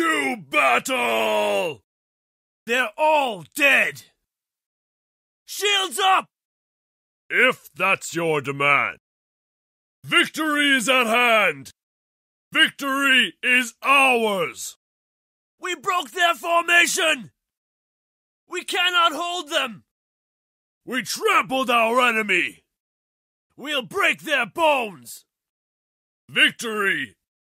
To battle! They're all dead! Shields up! If that's your demand. Victory is at hand! Victory is ours! We broke their formation! We cannot hold them! We trampled our enemy! We'll break their bones! Victory